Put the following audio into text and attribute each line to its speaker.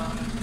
Speaker 1: 있어.